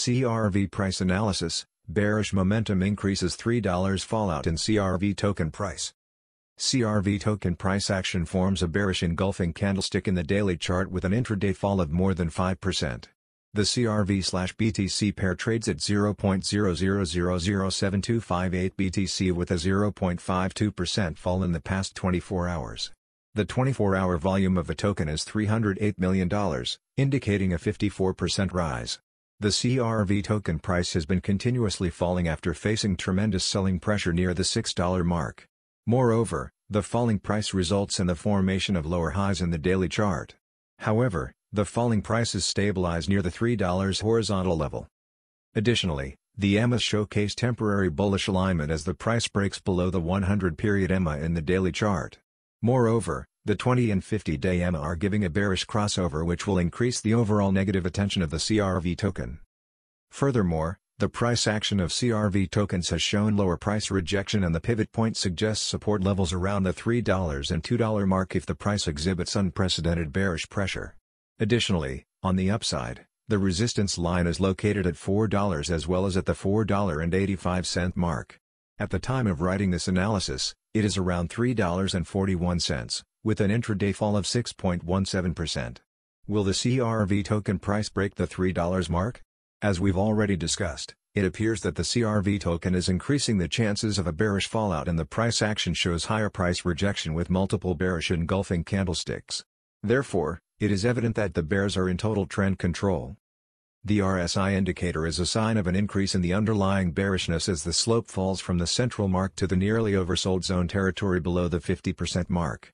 CRV price analysis, bearish momentum increases $3 fallout in CRV token price. CRV token price action forms a bearish engulfing candlestick in the daily chart with an intraday fall of more than 5%. The CRV-BTC pair trades at 0.00007258 BTC with a 0.52% fall in the past 24 hours. The 24-hour volume of the token is $308 million, indicating a 54% rise. The CRV token price has been continuously falling after facing tremendous selling pressure near the $6 mark. Moreover, the falling price results in the formation of lower highs in the daily chart. However, the falling prices stabilize near the $3 horizontal level. Additionally, the EMAs showcase temporary bullish alignment as the price breaks below the 100-period EMA in the daily chart. Moreover, the 20 and 50-day EMA are giving a bearish crossover which will increase the overall negative attention of the CRV token. Furthermore, the price action of CRV tokens has shown lower price rejection and the pivot point suggests support levels around the $3 and $2 mark if the price exhibits unprecedented bearish pressure. Additionally, on the upside, the resistance line is located at $4 as well as at the $4.85 mark. At the time of writing this analysis, it is around $3.41, with an intraday fall of 6.17%. Will the CRV token price break the $3 mark? As we've already discussed, it appears that the CRV token is increasing the chances of a bearish fallout and the price action shows higher price rejection with multiple bearish engulfing candlesticks. Therefore, it is evident that the bears are in total trend control. The RSI indicator is a sign of an increase in the underlying bearishness as the slope falls from the central mark to the nearly oversold zone territory below the 50% mark.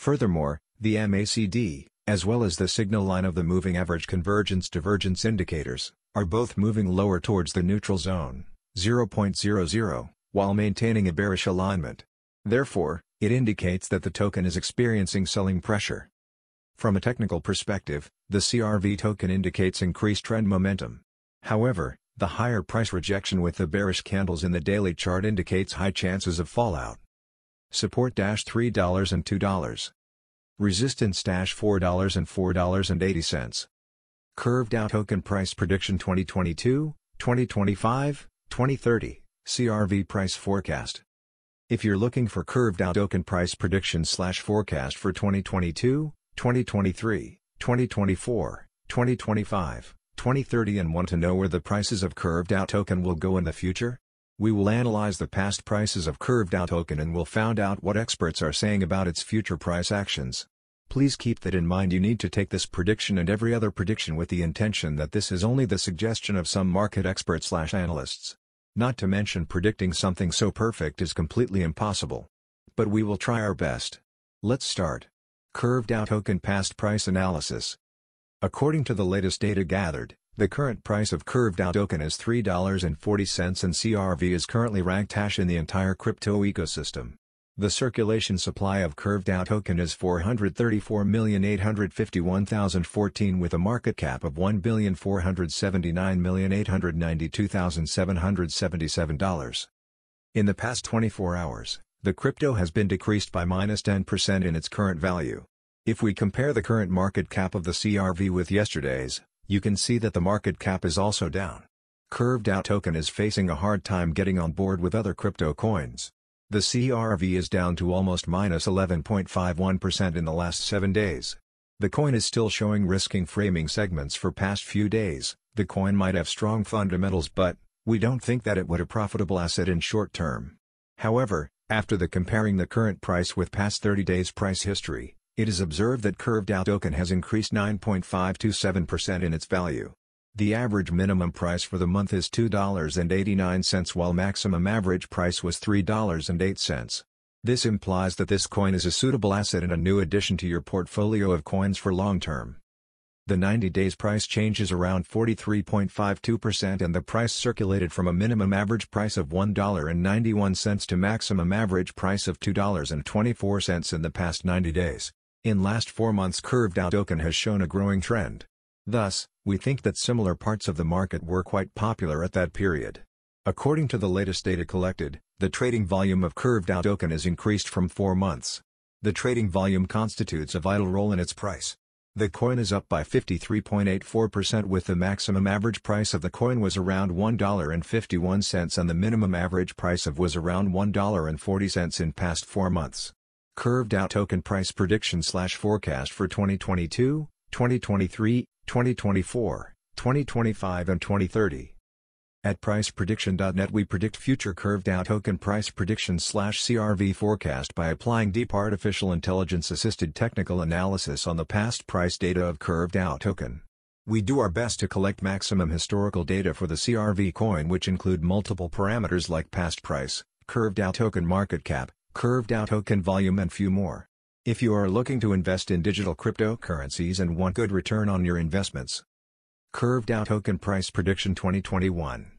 Furthermore, the MACD, as well as the signal line of the moving average convergence divergence indicators, are both moving lower towards the neutral zone, 0.00, while maintaining a bearish alignment. Therefore, it indicates that the token is experiencing selling pressure. From a technical perspective, the CRV token indicates increased trend momentum. However, the higher price rejection with the bearish candles in the daily chart indicates high chances of fallout. Support $3 and $2. Resistance $4 and $4.80. Curve DAO token price prediction 2022, 2025, 2030, CRV price forecast. If you're looking for Curve DAO token price prediction slash forecast for 2022, 2023, 2024, 2025, 2030 and want to know where the prices of Curve DAO token will go in the future? We will analyze the past prices of Curve DAO token and will find out what experts are saying about its future price actions. Please keep that in mind you need to take this prediction and every other prediction with the intention that this is only the suggestion of some market experts slash analysts. Not to mention predicting something so perfect is completely impossible. But we will try our best. Let's start. Curve DAO token past price analysis. According to the latest data gathered, the current price of Curve DAO token is $3.40 and CRV is currently ranked hash in the entire crypto ecosystem. The circulation supply of Curve DAO token is 434,851,014 with a market cap of $1,479,892,777. In the past 24 hours, the crypto has been decreased by minus 10% in its current value. If we compare the current market cap of the CRV with yesterday's, you can see that the market cap is also down. Curve DAO token is facing a hard time getting on board with other crypto coins. The CRV is down to almost minus 11.51% in the last 7 days. The coin is still showing risking framing segments for past few days. The coin might have strong fundamentals but, we don't think that it would a profitable asset in short term. However, after the comparing the current price with past 30 days price history, it is observed that Curve DAO token has increased 9.527% in its value. The average minimum price for the month is $2.89 while maximum average price was $3.08. This implies that this coin is a suitable asset and a new addition to your portfolio of coins for long term. The 90 days price change is around 43.52% and the price circulated from a minimum average price of $1.91 to maximum average price of $2.24 in the past 90 days. In last 4 months Curve DAO token has shown a growing trend. Thus, we think that similar parts of the market were quite popular at that period. According to the latest data collected, the trading volume of Curve DAO token has increased from 4 months. The trading volume constitutes a vital role in its price. The coin is up by 53.84% with the maximum average price of the coin was around $1.51 and the minimum average price of was around $1.40 in past 4 months. Curve DAO token price prediction slash forecast for 2022, 2023, 2024, 2025 and 2030. At priceprediction.net we predict future Curve DAO token price prediction slash CRV forecast by applying deep artificial intelligence assisted technical analysis on the past price data of Curve DAO token. We do our best to collect maximum historical data for the CRV coin which include multiple parameters like past price, Curve DAO token market cap, Curve DAO token volume and few more. If you are looking to invest in digital cryptocurrencies and want good return on your investments, Curve DAO Token Price Prediction 2021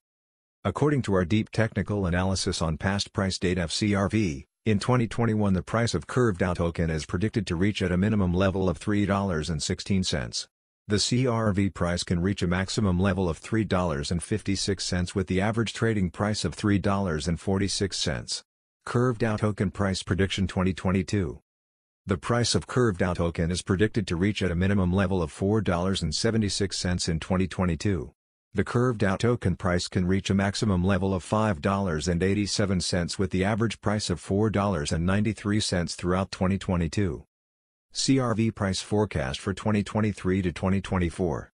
According to our deep technical analysis on past price data of CRV, in 2021 the price of Curve DAO Token is predicted to reach at a minimum level of $3.16. The CRV price can reach a maximum level of $3.56 with the average trading price of $3.46. Curve DAO Token Price Prediction 2022 the price of Curve DAO token is predicted to reach at a minimum level of $4.76 in 2022. The Curve DAO token price can reach a maximum level of $5.87 with the average price of $4.93 throughout 2022. CRV price forecast for 2023 to 2024.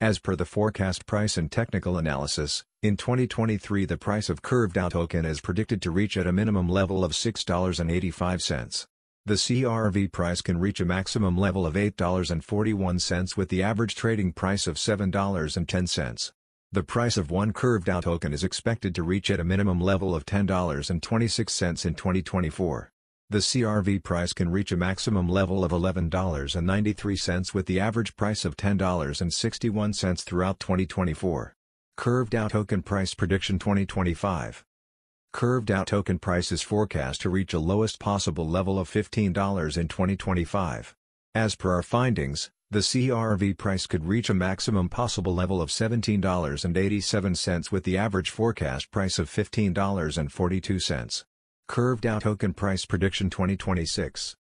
As per the forecast price and technical analysis, in 2023 the price of Curve DAO token is predicted to reach at a minimum level of $6.85. The CRV price can reach a maximum level of $8.41 with the average trading price of $7.10. The price of one Curve DAO token is expected to reach at a minimum level of $10.26 in 2024. The CRV price can reach a maximum level of $11.93 with the average price of $10.61 throughout 2024. Curve DAO token price prediction 2025 Curve DAO token price is forecast to reach a lowest possible level of $15 in 2025. As per our findings, the CRV price could reach a maximum possible level of $17.87 with the average forecast price of $15.42. Curve DAO token price prediction 2026.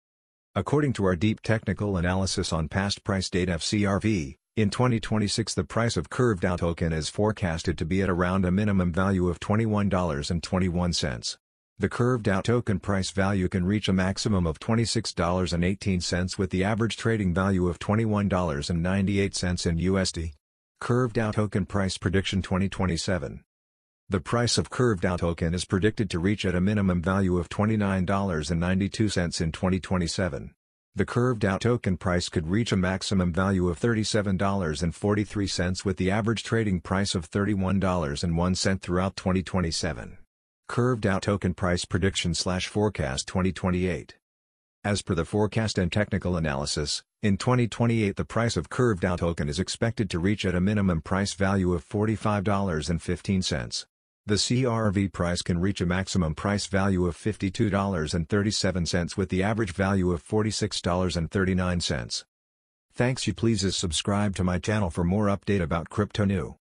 According to our deep technical analysis on past price data of CRV, in 2026 the price of Curve DAO token is forecasted to be at around a minimum value of $21.21. The Curve DAO token price value can reach a maximum of $26.18 with the average trading value of $21.98 in USD. Curve DAO token price prediction 2027. The price of Curve DAO token is predicted to reach at a minimum value of $29.92 in 2027. The Curve DAO token price could reach a maximum value of $37.43 with the average trading price of $31.01 throughout 2027. Curve DAO token price prediction slash forecast 2028. As per the forecast and technical analysis, in 2028 the price of Curve DAO token is expected to reach at a minimum price value of $45.15. The CRV price can reach a maximum price value of $52.37 with the average value of $46.39. Thanks you please subscribe to my channel for more update about crypto new.